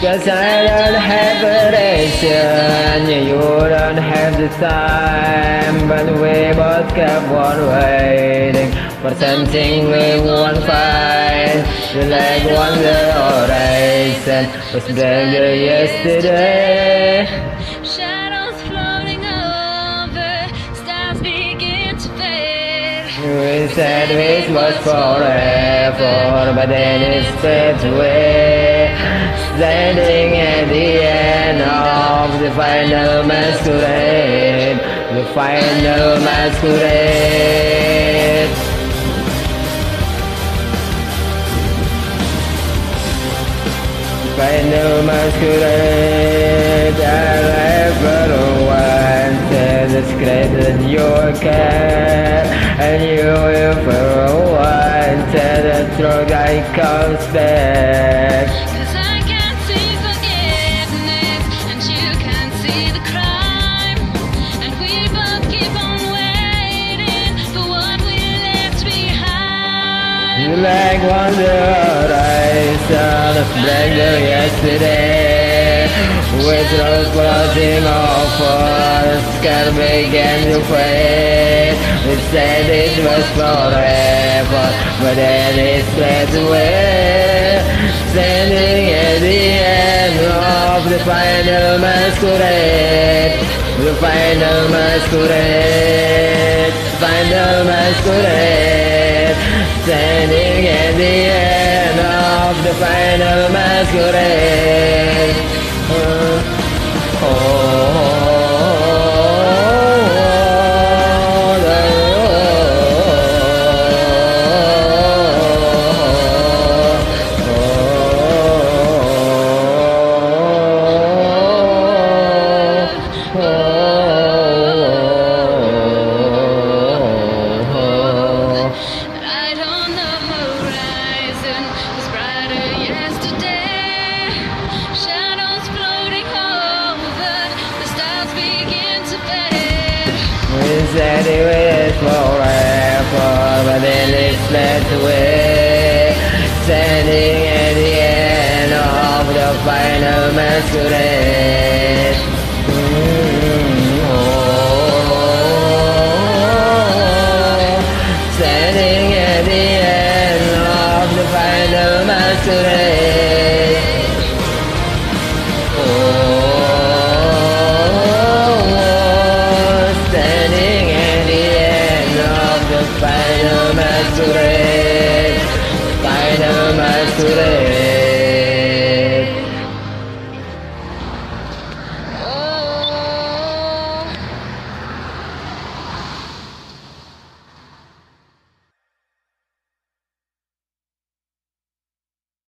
Cause I don't have a patience, you don't have the time But we both kept on waiting For something we won't find The like wonder horizon Was bigger yesterday Shadows floating over, stars begin to fade. We said it was forever, but then it fades away. Standing at the end of the final masquerade, the final masquerade. Final masquerade, I'll ever wanted the script that you can, and you ever wanted the truth I comes back. Behind. Like wonder horizon of blender yesterday. With rose floating over the sky began to fade We said it was forever But then it fled away. Standing at the end of the final masquerade. The final masquerade. Final masquerade Standing at the end of the final masquerade. It was forever, but then it fled away. Standing at the end of the final masquerade.